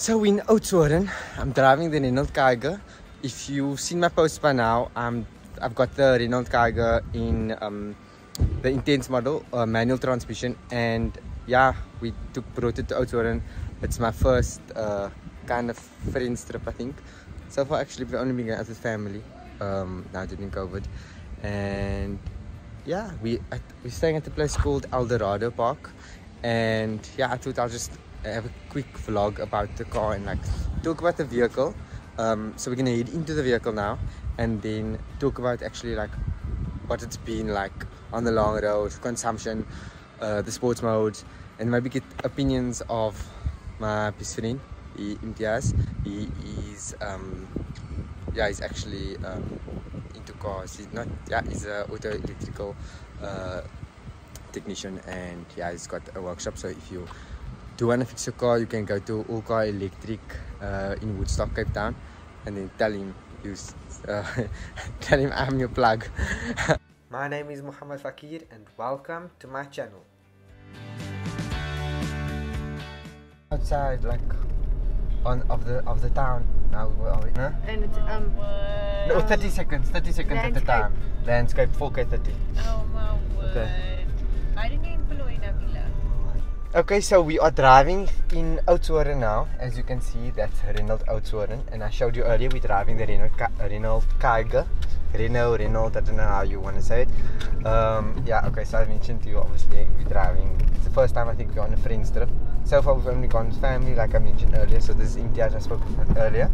So in Oudtshoorn, I'm driving the Renault Kiger. If you've seen my post by now, I'm I've got the Renault Kiger in um, the Intens model, uh, manual transmission, and yeah, we took brought it to Oudtshoorn. It's my first uh, kind of friends trip, I think. So far, actually, we've only been going out with family um, now during COVID, and yeah, we at, we're staying at a place called Eldorado Park, and yeah, I thought I'll just have a quick vlog about the car and like talk about the vehicle. Um, so we're gonna head into the vehicle now, and then talk about actually like what it's been like on the long road, consumption, uh, the sports mode, and maybe get opinions of my best friend, he, Imtiyaaz. He is, um, yeah, he's actually um, into cars. He's not, yeah, he's a auto electrical uh, technician, and yeah, he's got a workshop. So if you do want to fix your car, you can go to All Car Electric uh, in Woodstock, Cape Town, and then tell him you uh, tell him I'm your plug. my name is Muhammad Fakier, and welcome to my channel. Outside, like on of the of the town now. Where are we? Huh? And it's um No, um, 30 seconds. 30 seconds at the time. Landscape 4K30. Oh my word. Okay. Okay, so we are driving in Oudtshoorn now. As you can see, that's Renault Oudtshoorn. And I showed you earlier, we're driving the Renault, Ka- Renault Kiger. Renault, Renault, I don't know how you want to say it. Um, yeah, okay, so I mentioned to you, obviously, we're driving. It's the first time I think we're on a friend's trip. So far, we've only gone with family, like I mentioned earlier. So this is Imtiyaaz I spoke about earlier.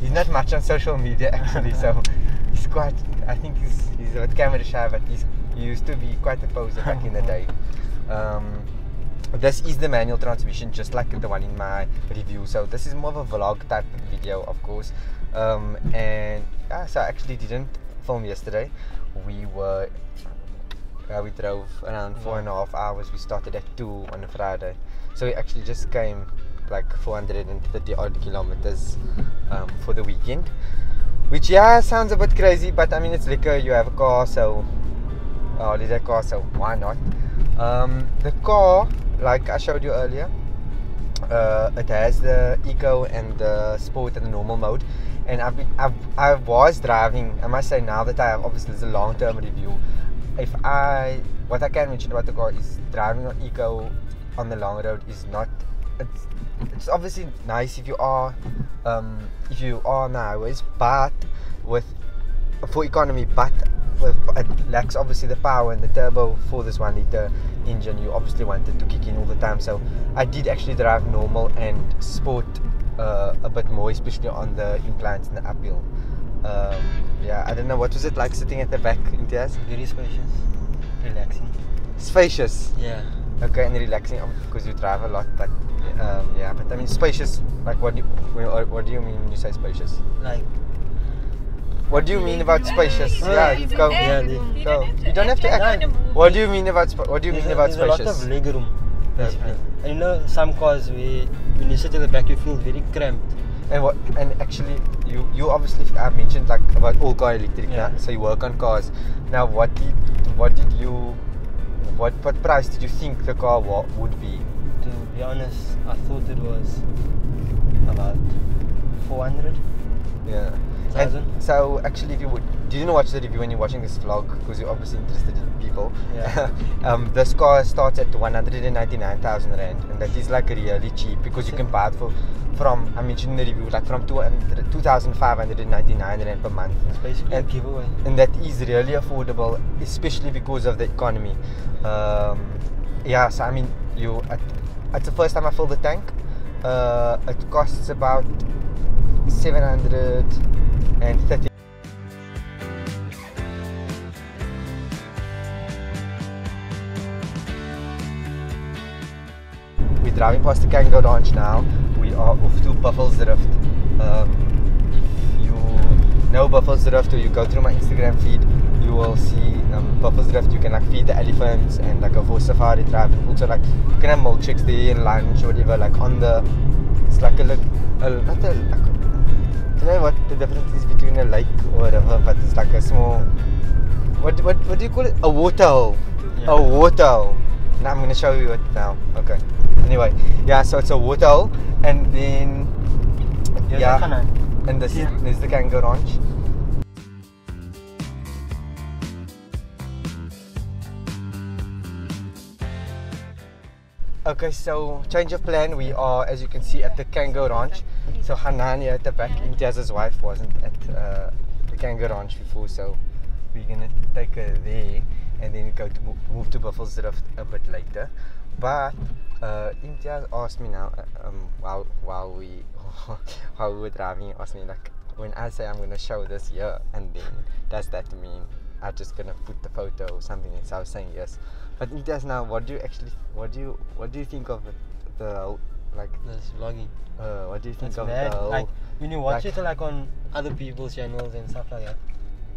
He's not much on social media actually, so he's quite. I think he's he's a bit camera shy, but he's he used to be quite a poser back in the day. Um, this is the manual transmission, just like the one in my review. So this is more of a vlog type of video, of course. Um, and yeah, so I actually didn't film yesterday. We were uh, we drove around four and a half hours. We started at two on a Friday, so we actually just came like 430 odd kilometers um, for the weekend. Which yeah sounds a bit crazy, but I mean it's liquor. You have a car, so a holiday car, so why not? Um, the car, like I showed you earlier, uh, it has the eco and the sport and the normal mode. And I've been, I've, I was driving. I must say now that I have obviously it's a long term review. If I what I can mention about the car is driving on eco on the long road is not. It's it's obviously nice if you are um, if you are on the highways, but with for economy, but it lacks obviously the power and the turbo for this one liter engine. You obviously want it to kick in all the time. So I did actually drive normal and sport uh, a bit more, especially on the inclines and the uphill. Um, yeah, I don't know what was it like sitting at the back, Imtiyaaz? Very spacious, relaxing. Spacious. Yeah. Okay, and relaxing um, because you drive a lot, but um, yeah, but I mean spacious. Like what do you, what, what do you mean when you say spacious? Like What do you mean about spacious? Yeah, Yeah, go. Yeah, you, go. don't have to You don't have to act act. like in a What do you mean about spa- what do you there's mean a, about there's a lot of leg room, basically. Okay. And you know, some cars where when you sit at the back, you feel very cramped. And what? And actually, you you obviously I mentioned like about all car electric. Yeah. Yeah. So you work on cars. Now, what did what did you what what price did you think the car wa- would be? To be honest, I thought it was about 400. Yeah. And so actually, if you would, did you not watch the review when you're watching this vlog? Because you're obviously interested in people. Yeah. um, this car starts at 199,000 rand, and that is like really cheap because you can buy it for from I mentioned in the review like from 200 2,599 rand per month. It's basically And- a giveaway. and that is really affordable, especially because of the economy. Um, yeah, so I mean, you at, it's the first time I filled the tank. Uh, it costs about seven hundred and. We're driving past the Cango Ranch now. We are off to Buffelsdrift. Um, if you know or you go through my Instagram feed, you will see um, Buffelsdrift. You can like feed the elephants and like a for safari drive and also like you can have milkshakes there and lunch or whatever. Like on the, it's like a, a not a, what the difference is between a lake or whatever, but it's like a small. What what what do you call it? A water. Yeah. A water. Now I'm gonna show you it now. Okay. Anyway, yeah. So it's a waterhole, and then Here's yeah, and this Yeah. is the kangaroo ranch. Okay, so change of plan. We are, as you can see, at the Kangaroo Ranch. So Hanan at the back, Imtiyaaz's wife wasn't at uh, the Kangaroo Ranch before, so we're gonna take her there and then go to move, to Buffelsdrift a bit later. But uh, Imtiyaaz asked me now, uh, um, while while we while we were driving, asked me like, when I say I'm gonna show this here, and then does that mean I'm just gonna put the photo or something? And so I was saying yes. But Imtiyaaz, now what do you actually, what do you, what do you think of the like, This vlogging. uh, what do you think It's of mad. the whole, Like when you watch like- it like on other people's channels and stuff like that,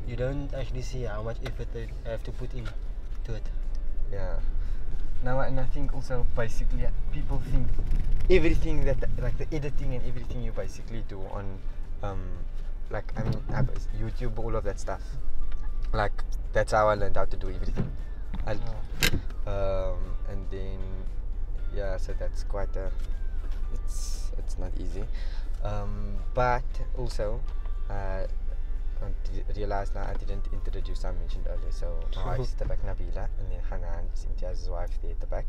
you don't actually see how much effort they have to put in to it. Yeah. Now, and I think also basically people think everything that like the editing and everything you basically do on, um, like I mean YouTube, all of that stuff. Like that's how I learned how to do everything. I, um, and then yeah, so that's quite a. It's it's not easy, um, but also. Uh, I d- realized now I didn't introduce I mentioned earlier. So my wife's at the back, Nabeelah, and then Hanan is Imtiyaaz's wife there at the back.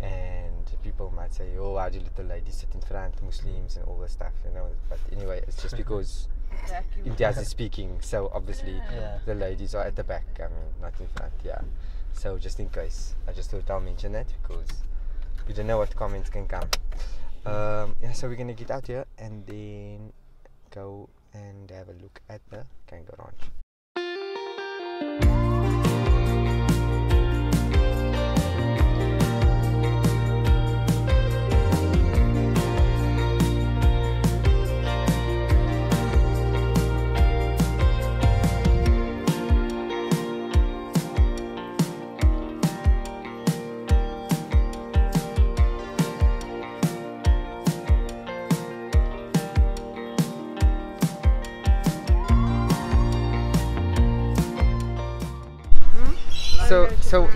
And people might say, "Oh, why do little ladies sit in front, Muslims and all this stuff?" You know. But anyway, it's just because Exactly. Imtiyaaz is speaking, so obviously Yeah. the ladies are at the back. I mean, not in front. Yeah. So just in case, I just thought I'll mention that because you don't know what comments can come. Um, yeah. So we're gonna get out here and then go and have a look at the kangaroo ranch.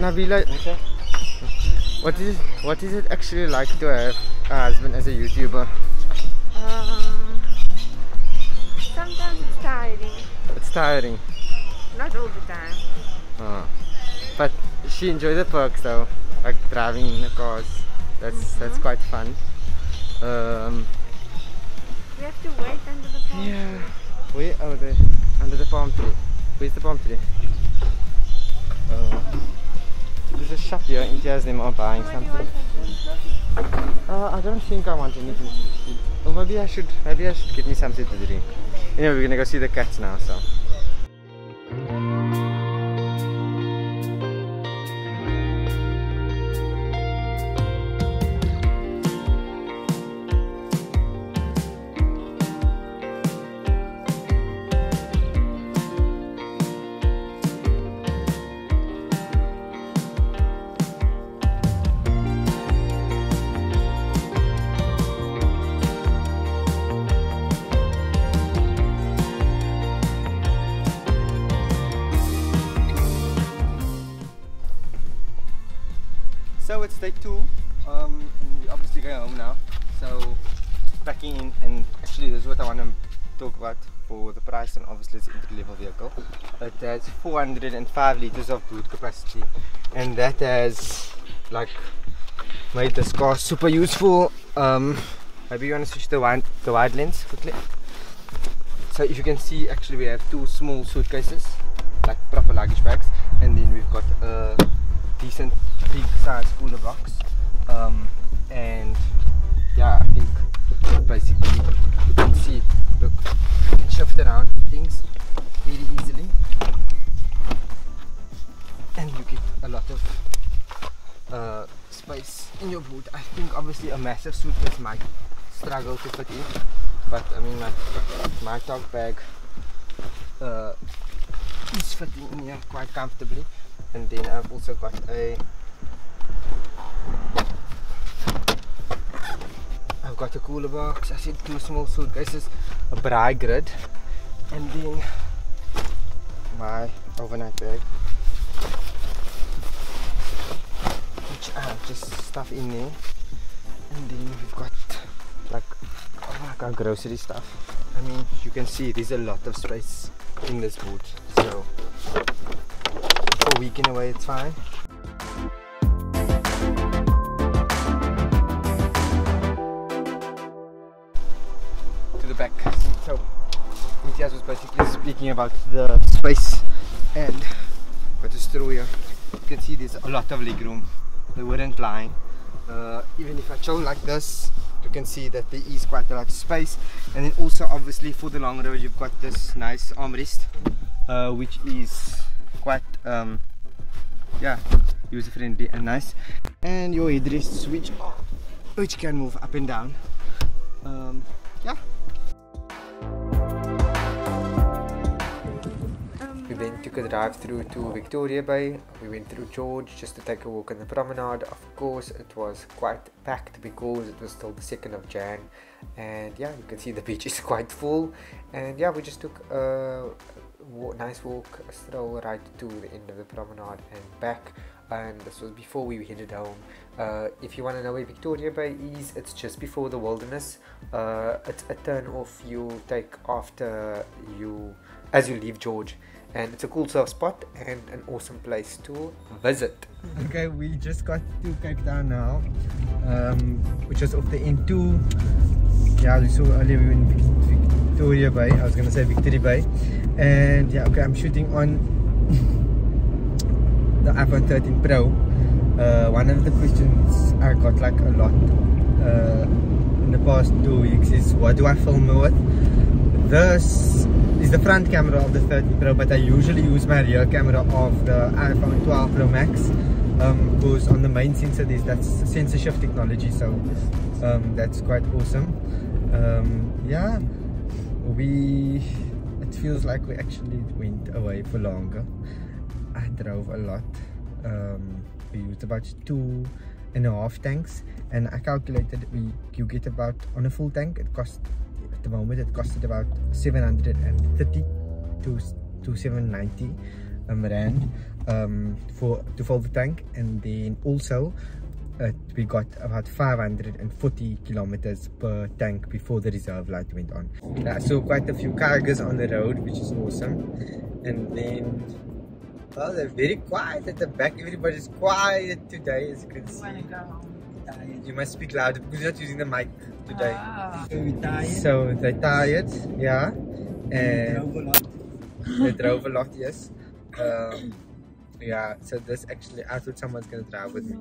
Nabeelah, Okay. what is what is it actually like to have a husband as a YouTuber? Um, sometimes it's tiring. It's tiring. Not all the time. Uh, but she enjoys the perks though, like driving in the cars. That's that's quite fun. Um, We have to wait under the palm yeah. Where? Oh, the under the palm tree. Where's the palm tree? Uh, there's a shop here. India's them are buying tree. Why do you something. something? Uh, I don't think I want anything to eat. Or maybe I should. Maybe I should get me something to drink. Anyway, we're gonna go see the cats now. So. Day two. Um, we're obviously going home now. So packing in, and actually this is what I want to talk about for the price. And obviously it's an entry-level vehicle. It has 405 liters of boot capacity, and that has like made this car super useful. Um, maybe you want to switch the wide the wide lens quickly. So if you can see, actually we have two small suitcases, like proper luggage bags, and then we've got a decent big size cooler box. Um, and yeah, I think basically you can see, look, you can shift around things very easily, and you get a lot of uh, space in your boot. I think obviously a massive suitcase might struggle to fit in, but I mean my my dog bag uh, is fitting in here quite comfortably. And then I've also got a I've got a cooler box, I said two small suitcases, a braai grid, and then my overnight bag. Which uh, just stuff in there. And then we've got like, oh, like our grocery stuff. I mean, you can see there's a lot of space in this boot. So a week in a way, it's fine. To the back. So Matthias was basically speaking about the space and what is through here. You can see there's a lot of leg room. The wooden line. Uh, even if I chill like this, you can see that there is quite a lot of space. And then also obviously for the long road you've got this nice armrest, uh, which is quite um, yeah user friendly and nice. And your headrest switch, which can move up and down. Um, yeah. We then took a drive through to Victoria Bay. We went through George just to take a walk on the promenade. Of course, it was quite packed because it was still the 2nd of Jan. And yeah, you can see the beach is quite full. And yeah, we just took a nice walk, stroll right to the end of the promenade and back. And this was before we headed home. Uh, if you want to know where Victoria Bay is, it's just before the wilderness. Uh, it's a turn off you take after you as you leave George and it's a cool surf spot and an awesome place to visit. Okay, we just got to Cape Town now, um, which is off the N2. Yeah, you saw earlier we were in Victoria Bay. I was gonna say Victory Bay, and yeah, okay, I'm shooting on the iPhone 13 Pro. Uh, one of the questions I got like a lot uh, in the past two weeks is what do I film with? This is the front camera of the 13 Pro, but I usually use my rear camera of the iPhone 12 Pro Max. Um, because on the main sensor there's that sensor shift technology, so um, that's quite awesome. Um, yeah, we feels like we actually went away for longer. I drove a lot. Um, we used about two and a half tanks, and I calculated we you get about on a full tank it cost at the moment it costed about 730 to to 790 um, rand um, for to fill the tank, and then also uh, we got about 540 kilometers per tank before the reserve light went on. Yeah, so quite a few cargoes on the road, which is awesome. And then, well, they're very quiet at the back. Everybody's quiet today, as you can see. Wanna go home? Tired. You must speak louder because you're not using the mic today. Ah. So we tired. So they're tired, yeah. And drove a lot. they drove a lot, yes. Um, yeah, so this actually, I thought someone's gonna drive with me,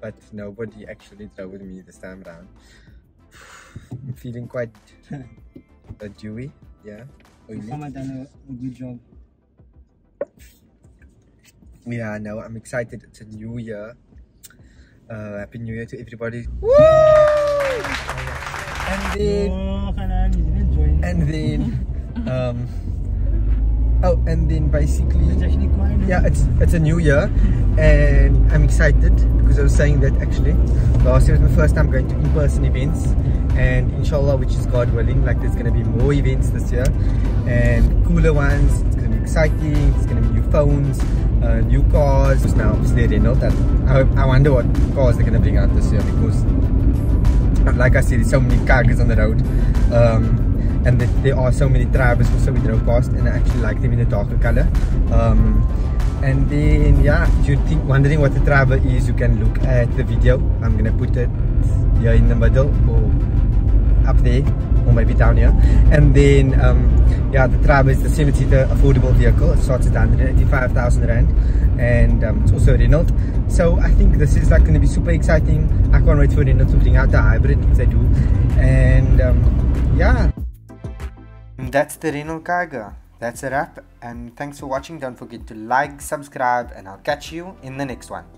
but nobody actually drove me this time around. I'm feeling quite uh, dewy, yeah. oily. Mama done a, a good job. Yeah, no, I'm excited. It's a new year. Uh, Happy New Year to everybody. And then, Oh, kanan, you didn't join. and then, um, oh, and then basically, it's actually yeah it's it's a new year and i'm excited because i was saying that actually last year was my first time going to in-person events and inshallah which is god willing like there's going to be more events this year and cooler ones it's going to be exciting It's going to be new phones uh, new cars It's now obviously Renault and I, I wonder what cars they're going to bring out this year because like I said, there's so many cargoes on the road. Um, and there are so many Tribers also we drove past and I actually like them in a darker color. Um, and then yeah, if you're think, wondering what the Triber is, you can look at the video. I'm gonna put it here in the middle or up there or maybe down here. And then um, yeah, the Triber is the 7-seater affordable vehicle. It starts at 185,000 rand and um, it's also a Renault. So I think this is like going to be super exciting. I can't wait for Renault to bring out the hybrid if they do. And um, yeah. That's the Renault Kiger. That's a wrap. And thanks for watching. Don't forget to like, subscribe, and I'll catch you in the next one.